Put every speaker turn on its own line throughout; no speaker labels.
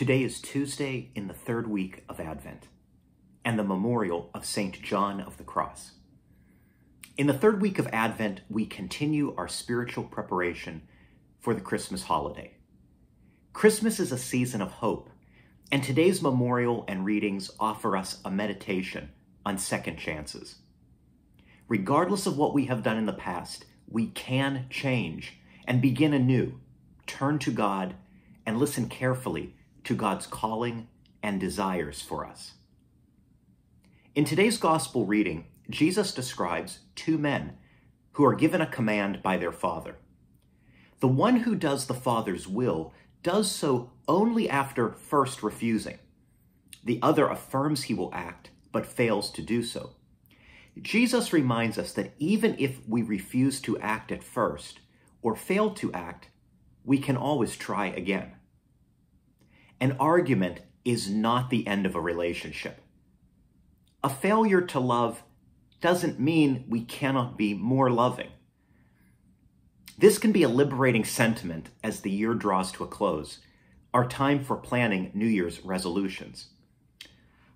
Today is Tuesday in the third week of Advent and the memorial of St. John of the Cross. In the third week of Advent, we continue our spiritual preparation for the Christmas holiday. Christmas is a season of hope, and today's memorial and readings offer us a meditation on second chances. Regardless of what we have done in the past, we can change and begin anew, turn to God, and listen carefully to God's calling and desires for us. In today's gospel reading, Jesus describes two men who are given a command by their father. The one who does the father's will does so only after first refusing. The other affirms he will act, but fails to do so. Jesus reminds us that even if we refuse to act at first or fail to act, we can always try again. An argument is not the end of a relationship. A failure to love doesn't mean we cannot be more loving. This can be a liberating sentiment as the year draws to a close, our time for planning New Year's resolutions.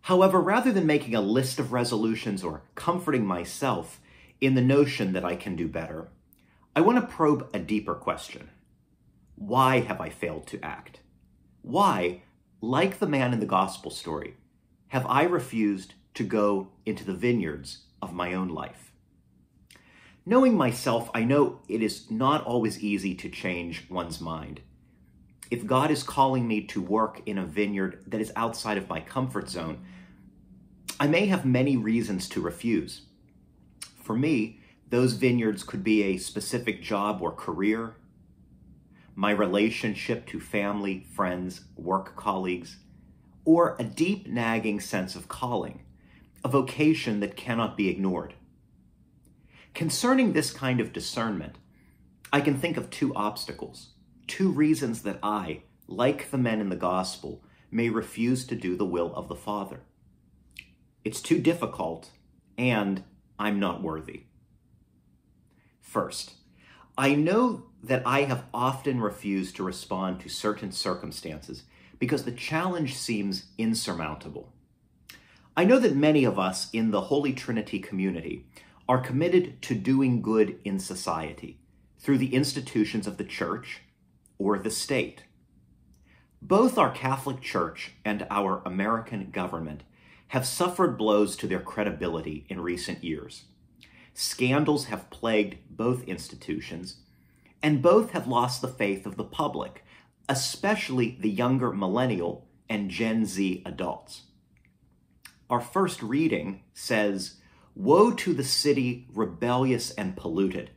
However, rather than making a list of resolutions or comforting myself in the notion that I can do better, I want to probe a deeper question. Why have I failed to act? Why, like the man in the gospel story, have I refused to go into the vineyards of my own life? Knowing myself, I know it is not always easy to change one's mind. If God is calling me to work in a vineyard that is outside of my comfort zone, I may have many reasons to refuse. For me, those vineyards could be a specific job or career, my relationship to family, friends, work colleagues, or a deep nagging sense of calling, a vocation that cannot be ignored. Concerning this kind of discernment, I can think of two obstacles, two reasons that I, like the men in the gospel, may refuse to do the will of the Father. It's too difficult, and I'm not worthy. First, I know that I have often refused to respond to certain circumstances because the challenge seems insurmountable. I know that many of us in the Holy Trinity community are committed to doing good in society through the institutions of the church or the state. Both our Catholic Church and our American government have suffered blows to their credibility in recent years. Scandals have plagued both institutions, and both have lost the faith of the public, especially the younger millennial and Gen Z adults. Our first reading says, Woe to the city rebellious and polluted.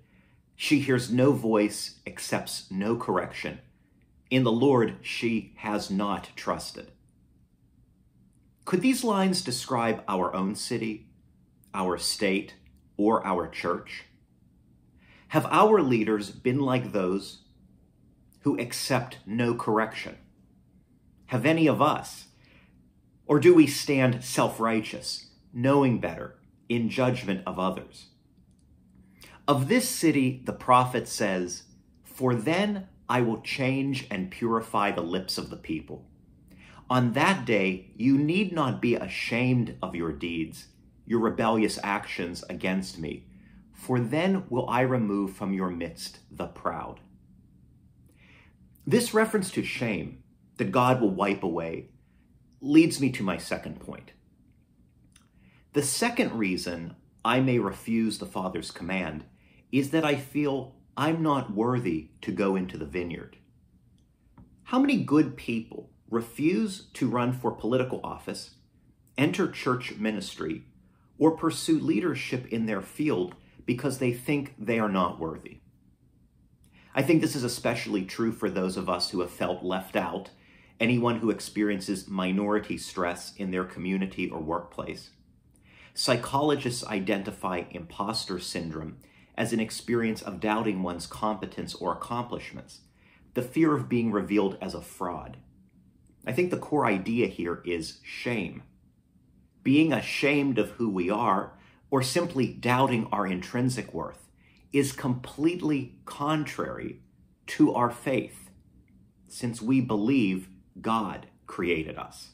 She hears no voice, accepts no correction. In the Lord she has not trusted. Could these lines describe our own city, our state, or our church? Have our leaders been like those who accept no correction? Have any of us? Or do we stand self righteous, knowing better, in judgment of others? Of this city, the prophet says, For then I will change and purify the lips of the people. On that day, you need not be ashamed of your deeds your rebellious actions against me, for then will I remove from your midst the proud. This reference to shame that God will wipe away leads me to my second point. The second reason I may refuse the Father's command is that I feel I'm not worthy to go into the vineyard. How many good people refuse to run for political office, enter church ministry, or pursue leadership in their field because they think they are not worthy. I think this is especially true for those of us who have felt left out, anyone who experiences minority stress in their community or workplace. Psychologists identify imposter syndrome as an experience of doubting one's competence or accomplishments, the fear of being revealed as a fraud. I think the core idea here is shame being ashamed of who we are, or simply doubting our intrinsic worth, is completely contrary to our faith, since we believe God created us.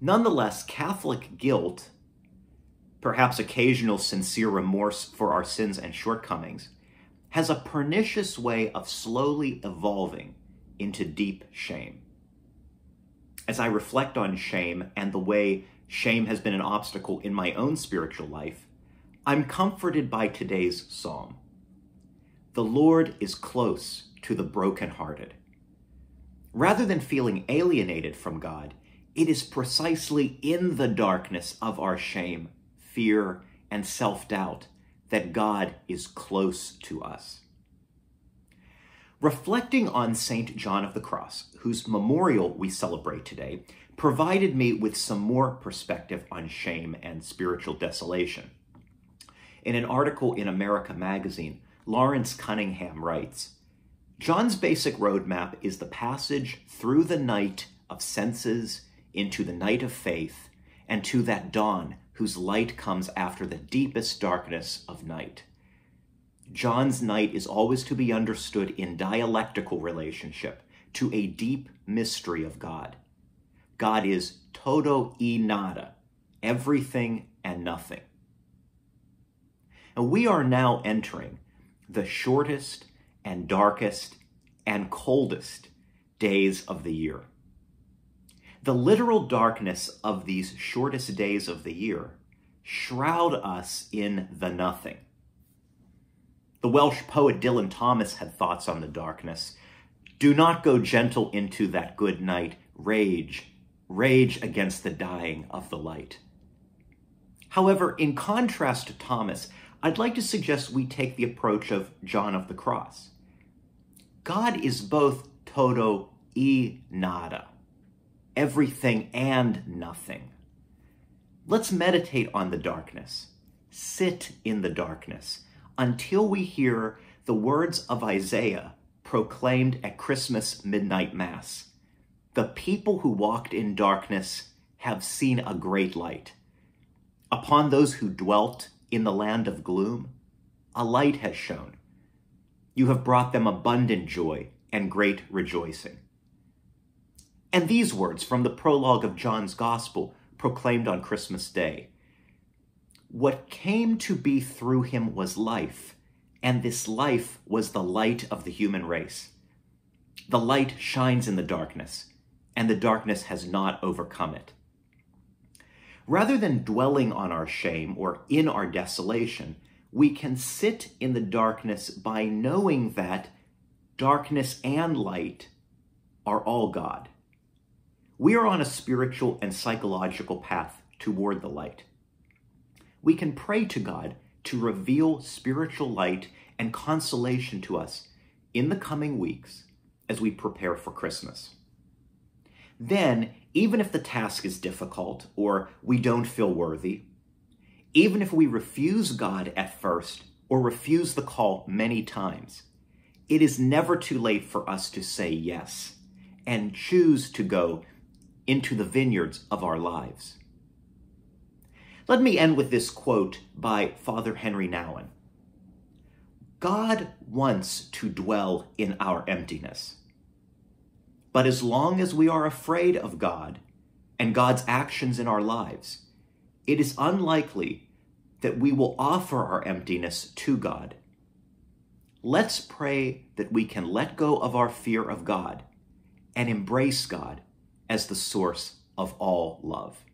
Nonetheless, Catholic guilt, perhaps occasional sincere remorse for our sins and shortcomings, has a pernicious way of slowly evolving into deep shame. As I reflect on shame and the way shame has been an obstacle in my own spiritual life, I'm comforted by today's psalm. The Lord is close to the brokenhearted. Rather than feeling alienated from God, it is precisely in the darkness of our shame, fear, and self doubt that God is close to us. Reflecting on St. John of the Cross, whose memorial we celebrate today, provided me with some more perspective on shame and spiritual desolation. In an article in America Magazine, Lawrence Cunningham writes John's basic roadmap is the passage through the night of senses into the night of faith and to that dawn whose light comes after the deepest darkness of night. John's night is always to be understood in dialectical relationship to a deep mystery of God. God is todo y nada, everything and nothing. And we are now entering the shortest and darkest and coldest days of the year. The literal darkness of these shortest days of the year shroud us in the nothing. The Welsh poet Dylan Thomas had thoughts on the darkness. Do not go gentle into that good night. Rage, rage against the dying of the light. However, in contrast to Thomas, I'd like to suggest we take the approach of John of the Cross. God is both todo e nada, everything and nothing. Let's meditate on the darkness, sit in the darkness until we hear the words of Isaiah proclaimed at Christmas midnight mass. The people who walked in darkness have seen a great light. Upon those who dwelt in the land of gloom, a light has shone. You have brought them abundant joy and great rejoicing. And these words from the prologue of John's Gospel proclaimed on Christmas Day. What came to be through him was life, and this life was the light of the human race. The light shines in the darkness, and the darkness has not overcome it. Rather than dwelling on our shame or in our desolation, we can sit in the darkness by knowing that darkness and light are all God. We are on a spiritual and psychological path toward the light. We can pray to God to reveal spiritual light and consolation to us in the coming weeks as we prepare for Christmas. Then, even if the task is difficult or we don't feel worthy, even if we refuse God at first or refuse the call many times, it is never too late for us to say yes and choose to go into the vineyards of our lives. Let me end with this quote by Father Henri Nouwen God wants to dwell in our emptiness. But as long as we are afraid of God and God's actions in our lives, it is unlikely that we will offer our emptiness to God. Let's pray that we can let go of our fear of God and embrace God as the source of all love.